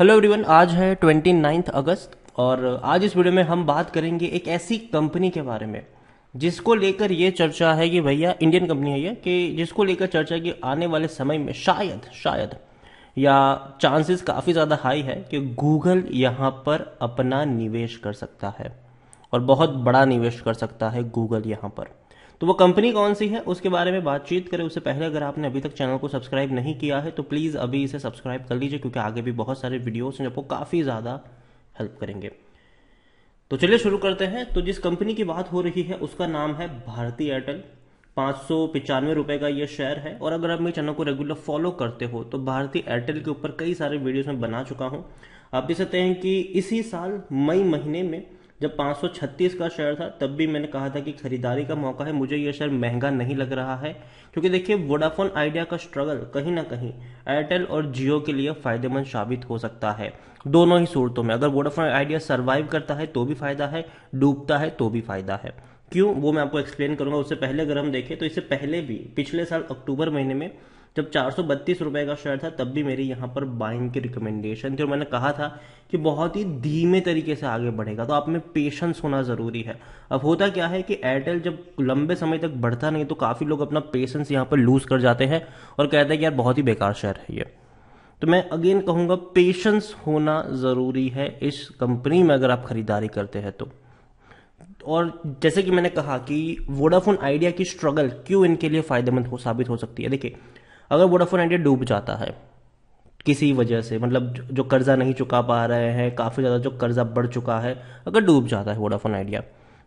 Hello everyone आज है twenty ninth अगस्त और आज इस वीडियो में हम बात करेंगे एक ऐसी कंपनी के बारे में, जिसको लेकर ये चर्चा है कि भैया इंडियन कंपनी है ये, कि जिसको लेकर चर्चा है कि आने वाले समय में शायद शायद, या चांसेस काफ़ी ज़्यादा हाई है कि गूगल यहाँ पर अपना निवेश कर सकता है और बहुत बड़ा निवेश कर सकता है गूगल यहाँ पर। तो वो कंपनी कौन सी है? उसके बारे में बातचीत करें। उससे पहले अगर आपने अभी तक चैनल को सब्सक्राइब नहीं किया है तो प्लीज़ अभी इसे सब्सक्राइब कर लीजिए, क्योंकि आगे भी बहुत सारे वीडियोस हैं जो आपको काफ़ी ज़्यादा हेल्प करेंगे। तो चलिए शुरू करते हैं। तो जिस कंपनी की बात हो रही है, उसका नाम है भारती एयरटेल। पाँच सौ पिचानवे रुपए का ये शेयर है। और अगर आप मेरे चैनल को रेगुलर फॉलो करते हो तो भारतीय एयरटेल के ऊपर कई सारे वीडियोस में बना चुका हूँ। आप देख सकते हैं कि इसी साल मई महीने में जब 536 का शेयर था, तब भी मैंने कहा था कि खरीदारी का मौका है। मुझे यह शेयर महँगा नहीं लग रहा है, क्योंकि देखिए वोडाफोन आइडिया का स्ट्रगल कहीं ना कहीं एयरटेल और जियो के लिए फ़ायदेमंद साबित हो सकता है। दोनों ही सूरतों में, अगर वोडाफोन आइडिया सर्वाइव करता है तो भी फ़ायदा है, डूबता है तो भी फ़ायदा है। क्यों? वो मैं आपको एक्सप्लेन करूँगा। उससे पहले अगर हम देखें तो इससे पहले भी पिछले साल अक्टूबर महीने में जब चार सौ बत्तीस रुपए का शेयर था, तब भी मेरी यहाँ पर बाइंग की रिकमेंडेशन थी और मैंने कहा था कि बहुत ही धीमे तरीके से आगे बढ़ेगा तो आप में पेशेंस होना ज़रूरी है। अब होता क्या है कि एयरटेल जब लंबे समय तक बढ़ता नहीं तो काफ़ी लोग अपना पेशेंस यहाँ पर लूज कर जाते हैं और कहते हैं कि यार बहुत ही बेकार शेयर है ये। तो मैं अगेन कहूँगा पेशेंस होना ज़रूरी है इस कंपनी में अगर आप खरीदारी करते हैं तो। और जैसे कि मैंने कहा कि वोडाफोन आइडिया की स्ट्रगल क्यों इनके लिए फ़ायदेमंद हो, साबित हो सकती है। देखिए अगर वोडाफोन आइडिया डूब जाता है, किसी वजह से मतलब जो कर्जा नहीं चुका पा रहे हैं, काफ़ी ज़्यादा जो कर्जा बढ़ चुका है, अगर डूब जाता है वोडाफोन आइडिया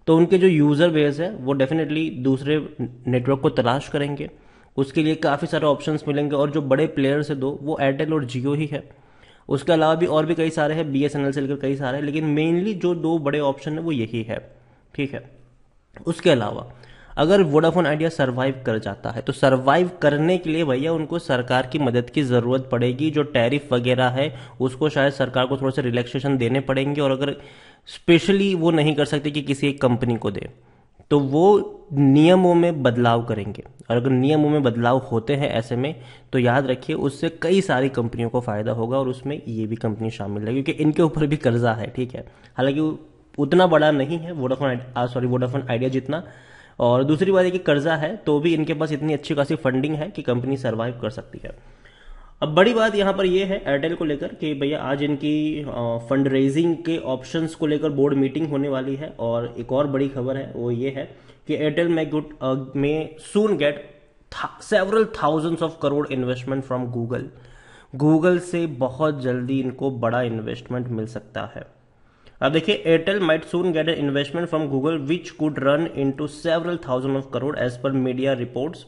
तो उनके जो यूज़र बेस है, वो डेफिनेटली दूसरे नेटवर्क को तलाश करेंगे। उसके लिए काफ़ी सारे ऑप्शंस मिलेंगे और जो बड़े प्लेयर्स है दो, वो एयरटेल और जियो ही है। उसके अलावा भी और भी कई सारे हैं बी एस एन एल से लेकर कई सारे हैं, लेकिन मेनली जो दो बड़े ऑप्शन है, वो यही है। ठीक है? उसके अलावा अगर वोडाफोन आइडिया सरवाइव कर जाता है तो सरवाइव करने के लिए भैया उनको सरकार की मदद की ज़रूरत पड़ेगी। जो टैरिफ वगैरह है, उसको शायद सरकार को थोड़ा सा रिलैक्सेशन देने पड़ेंगे और अगर स्पेशली वो नहीं कर सकते कि किसी एक कंपनी को दे तो वो नियमों में बदलाव करेंगे। और अगर नियमों में बदलाव होते हैं ऐसे में तो याद रखिए, उससे कई सारी कंपनियों को फ़ायदा होगा और उसमें ये भी कंपनी शामिल है, क्योंकि इनके ऊपर भी कर्जा है, ठीक है। हालाँकि उतना बड़ा नहीं है, वोडाफोन सॉरी वोडाफोन आइडिया जितना और दूसरी बात है कि कर्जा है तो भी इनके पास इतनी अच्छी खासी फंडिंग है कि कंपनी सर्वाइव कर सकती है। अब बड़ी बात यहाँ पर यह है एयरटेल को लेकर कि भैया आज इनकी फंड रेजिंग के ऑप्शंस को लेकर बोर्ड मीटिंग होने वाली है और एक और बड़ी खबर है, वो ये है कि एयरटेल में गुड में soon get several thousands of crore investment from Google Google से बहुत जल्दी इनको बड़ा इन्वेस्टमेंट मिल सकता है। अब देखिए Airtel might soon get an investment from Google which could run into several thousand of crore as per media reports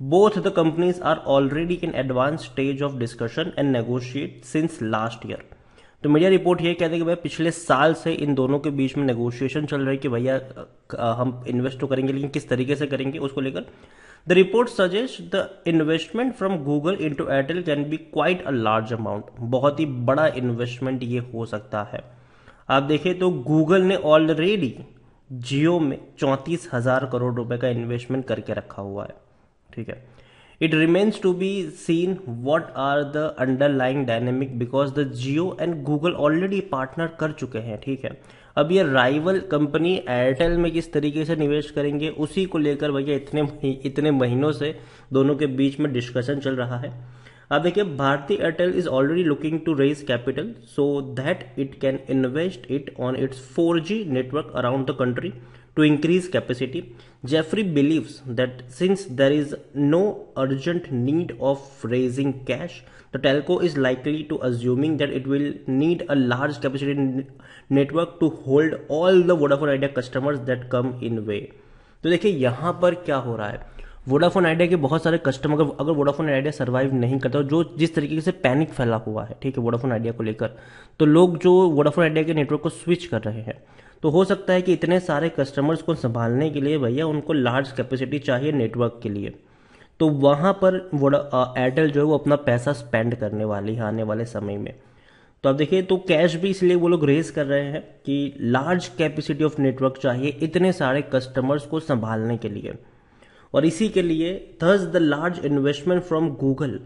both the companies are already in advance stage of discussion and negotiate since last year तो media report ये कहते हैं कि भाई, पिछले साल से इन दोनों के बीच में नेगोशिएशन चल रही है कि भैया हम इन्वेस्ट तो करेंगे, लेकिन किस तरीके से करेंगे उसको लेकर। The report suggest the investment from Google into Airtel can be quite a large amount बहुत ही बड़ा इन्वेस्टमेंट ये हो सकता है। आप देखें तो गूगल ने ऑलरेडी जियो में चौंतीस हज़ार करोड़ रुपए का इन्वेस्टमेंट करके रखा हुआ है। ठीक है? It remains to be seen what are the underlying dynamic because the Jio and Google already partner कर चुके हैं। ठीक है? अब ये राइवल कंपनी एयरटेल में किस तरीके से निवेश करेंगे, उसी को लेकर भैया इतने इतने महीनों से दोनों के बीच में डिस्कशन चल रहा है। अब देखिए Bharti Airtel is already looking to raise capital so that it can invest it on its four G network around the country to increase capacity Jefferies believe that since there is no urgent need of raising cash the telco is likely to assuming that it will need a large capacity network to hold all the Vodafone Idea customers that come in way तो देखिये यहाँ पर क्या हो रहा है? Vodafone Idea के बहुत सारे कस्टमर अगर अगर वोडाफोन आइडिया सर्वाइव नहीं करता जो जिस तरीके से पैनिक फैला हुआ है, ठीक है वोडाफोन आइडिया को लेकर तो लोग जो वोडाफोन आइडिया के नेटवर्क को स्विच कर रहे हैं तो हो सकता है कि इतने सारे कस्टमर्स को संभालने के लिए भैया उनको लार्ज कैपेसिटी चाहिए नेटवर्क के लिए। तो वहाँ पर वोडा एयरटेल जो है वो अपना पैसा स्पेंड करने वाली है आने वाले समय में। तो आप देखिए तो कैश भी इसलिए वो लोग रेज कर रहे हैं कि लार्ज कैपेसिटी ऑफ़ नेटवर्क चाहिए इतने सारे कस्टमर्स को संभालने के लिए। और इसी के लिए thus the large investment from Google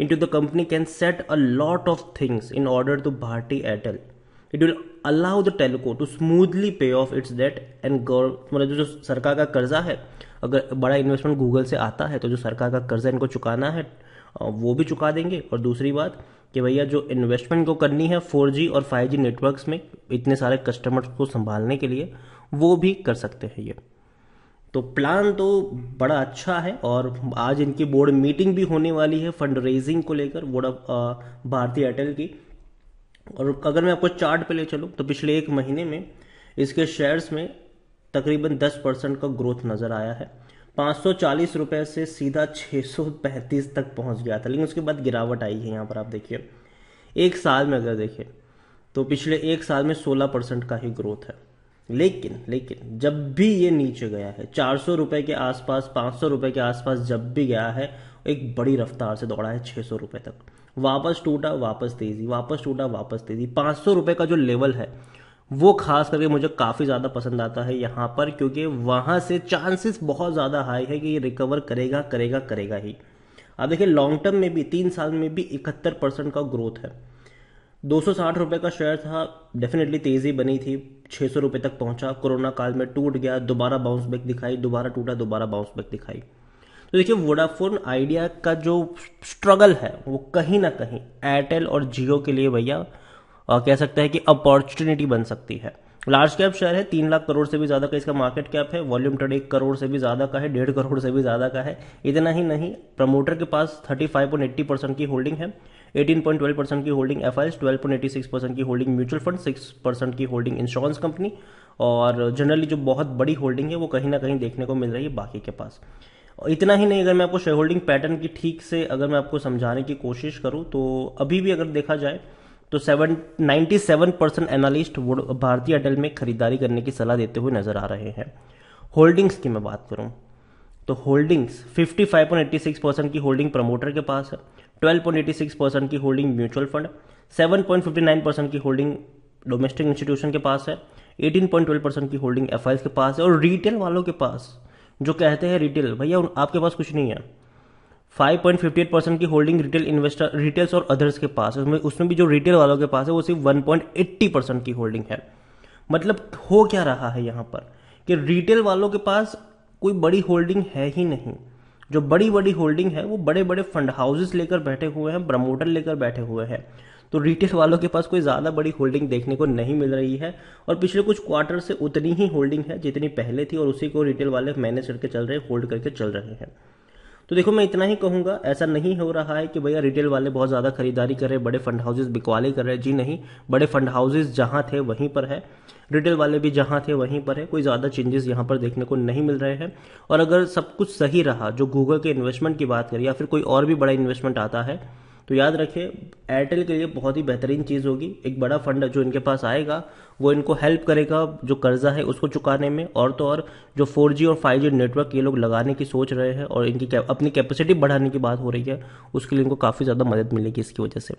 into the company can set a lot of things in order to Bharti Airtel. It will allow the telco to smoothly pay off its debt and मतलब जो सरकार का कर्जा है, अगर बड़ा investment Google से आता है तो जो सरकार का कर्जा इनको चुकाना है वो भी चुका देंगे और दूसरी बात कि भैया जो इन्वेस्टमेंट को करनी है 4G और 5G नेटवर्क्स में, इतने सारे कस्टमर्स को संभालने के लिए, वो भी कर सकते हैं ये तो प्लान तो बड़ा अच्छा है और आज इनकी बोर्ड मीटिंग भी होने वाली है फंड रेजिंग को लेकर बोर्ड भारतीय एयरटेल की। और अगर मैं आपको चार्ट पे ले चलूँ तो पिछले एक महीने में इसके शेयर्स में तकरीबन 10 परसेंट का ग्रोथ नज़र आया है। पाँच रुपए से सीधा 635 तक पहुँच गया था, लेकिन उसके बाद गिरावट आई है, यहाँ पर आप देखिए। एक साल में अगर देखिए तो पिछले एक साल में 16 परसेंट का ही ग्रोथ है। लेकिन लेकिन, जब भी ये नीचे गया है, चार सौ रुपए के आसपास, पाँच सौ रुपए के आसपास जब भी गया है, एक बड़ी रफ्तार से दौड़ा है छह सौ रुपए तक। वापस टूटा, वापस तेज़ी, वापस टूटा, वापस तेज़ी। पाँच सौ रुपए का जो लेवल है, वो खास करके मुझे काफ़ी ज़्यादा पसंद आता है यहाँ पर, क्योंकि वहाँ से चांसेस बहुत ज़्यादा हाई है कि ये रिकवर करेगा करेगा करेगा ही। अब देखिए लॉन्ग टर्म में भी, तीन साल में भी इकहत्तर परसेंट का ग्रोथ है। दो सौ साठ रुपए का शेयर था। डेफिनेटली तेज़ी बनी थी। छह सौ रुपए तक पहुँचा। कोरोना काल में टूट गया। दोबारा बाउंस बैक दिखाई। दोबारा टूटा, दोबारा बाउंस बैक दिखाई। तो देखिए वोडाफोन आइडिया का जो स्ट्रगल है, वो कहीं ना कहीं एयरटेल और जियो के लिए भैया कह सकते हैं कि अपॉर्चुनिटी बन सकती है। लार्ज कैप शेयर है। तीन लाख करोड़ से भी ज़्यादा का इसका मार्केट कैप है। वॉल्यूम ट्रेड एक करोड़ से भी ज़्यादा का है। डेढ़ करोड़ से भी ज़्यादा का है। इतना ही नहीं प्रमोटर के पास thirty five point eighty percent की होल्डिंग है। 18.12 परसेंट की होल्डिंग एफ़ आई परसेंट की holding mutual fund, six percent की होल्डिंग इंश्योरेंस कंपनी और जनरली जो बहुत बड़ी होल्डिंग है वो कहीं ना कहीं देखने को मिल रही है बाकी के पास। इतना ही नहीं, अगर मैं आपको शेयर होल्डिंग पैटर्न की ठीक से अगर मैं आपको समझाने की कोशिश करूँ तो अभी भी अगर देखा जाए तो seven ninety seven percent analyst Bharti Airtel में खरीदारी करने की सलाह देते हुए नज़र आ रहे हैं। होल्डिंग्स की मैं बात करूँ तो होल्डिंग्स 55.86 परसेंट की होल्डिंग प्रमोटर के पास है 12.86 परसेंट की होल्डिंग म्यूचुअल फंड 7.59 परसेंट की होल्डिंग डोमेस्टिक इंस्टीट्यूशन के पास है 18.12 परसेंट की होल्डिंग एफ़ के पास है और रिटेल वालों के पास, जो कहते हैं रिटेल भैया आपके पास कुछ नहीं है। 5.58 परसेंट की होल्डिंग रिटेल इन्वेस्टर रिटेल्स और अदर्स के पास है, उसमें उसमें भी जो रिटेल वालों के पास है, वो सिर्फ़ 1.80 परसेंट की होल्डिंग है। मतलब हो क्या रहा है यहाँ पर कि रिटेल वालों के पास कोई बड़ी होल्डिंग है ही नहीं। जो बड़ी बड़ी होल्डिंग है, वो बड़े बड़े फंड हाउसेस लेकर बैठे हुए हैं, प्रमोटर लेकर बैठे हुए हैं। तो रिटेल वालों के पास कोई ज़्यादा बड़ी होल्डिंग देखने को नहीं मिल रही है और पिछले कुछ क्वार्टर से उतनी ही होल्डिंग है जितनी पहले थी और उसी को रिटेल वाले मैनेज करके चल रहे होल्ड करके चल रहे हैं। तो देखो, मैं इतना ही कहूँगा, ऐसा नहीं हो रहा है कि भैया रिटेल वाले बहुत ज़्यादा खरीदारी कर रहे बड़े फंड हाउसेज बिकवाले कर रहे जी नहीं, बड़े फंड हाउसेज जहाँ थे वहीं पर है रिटेल वाले भी जहाँ थे वहीं पर है, कोई ज़्यादा चेंजेस यहाँ पर देखने को नहीं मिल रहे हैं। और अगर सब कुछ सही रहा, जो गूगल के इन्वेस्टमेंट की बात करें या फिर कोई और भी बड़ा इन्वेस्टमेंट आता है तो याद रखिए एयरटेल के लिए बहुत ही बेहतरीन चीज़ होगी। एक बड़ा फंड जो इनके पास आएगा, वो इनको हेल्प करेगा जो कर्जा है उसको चुकाने में। और तो और जो 4G और 5G नेटवर्क ये लोग लगाने की सोच रहे हैं और इनकी अपनी कैपेसिटी बढ़ाने की बात हो रही है, उसके लिए इनको काफ़ी ज़्यादा मदद मिलेगी इसकी वजह से।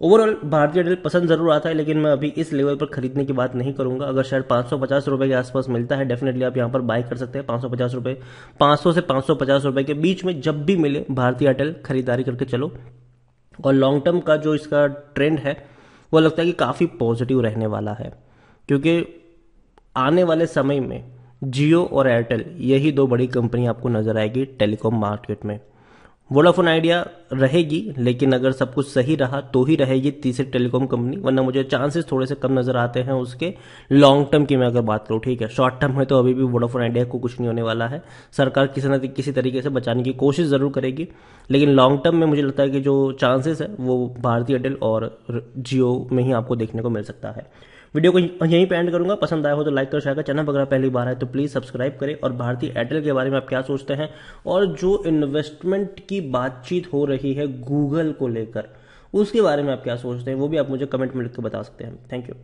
ओवरऑल भारतीय एयरटेल पसंद ज़रूर आता है, लेकिन मैं अभी इस लेवल पर खरीदने की बात नहीं करूँगा। अगर शायद पाँच सौ पचास के आसपास मिलता है डेफिनेटली आप यहाँ पर बाय कर सकते हैं। पाँच सौ पचास रुपए, पाँच सौ से पाँच सौ पचास के बीच में जब भी मिले, भारतीय एयरटेल खरीदारी करके चलो। और लॉन्ग टर्म का जो इसका ट्रेंड है, वो लगता है कि काफ़ी पॉजिटिव रहने वाला है। क्योंकि आने वाले समय में जियो और एयरटेल, यही दो बड़ी कंपनी आपको नज़र आएगी टेलीकॉम मार्केट में। वोडाफोन आइडिया रहेगी, लेकिन अगर सब कुछ सही रहा तो ही रहेगी तीसरी टेलीकॉम कंपनी, वरना मुझे चांसेस थोड़े से कम नज़र आते हैं उसके लॉन्ग टर्म की मैं अगर बात करूँ, ठीक है? शॉर्ट टर्म में तो अभी भी वोडाफोन आइडिया को कुछ नहीं होने वाला है। सरकार किसी न किसी तरीके से बचाने की कोशिश ज़रूर करेगी, लेकिन लॉन्ग टर्म में मुझे लगता है कि जो चांसेस है, वो भारतीय एयरटेल और जियो में ही आपको देखने को मिल सकता है। वीडियो को यहीं पे एंड करूँगा। पसंद आया हो तो लाइक कर शेयर कर। चैनल वगैरह पहली बार है तो प्लीज़ सब्सक्राइब करें और भारतीय एयरटेल के बारे में आप क्या सोचते हैं और जो इन्वेस्टमेंट की बातचीत हो रही है गूगल को लेकर, उसके बारे में आप क्या सोचते हैं वो भी आप मुझे कमेंट में लिख बता सकते हैं। Thank you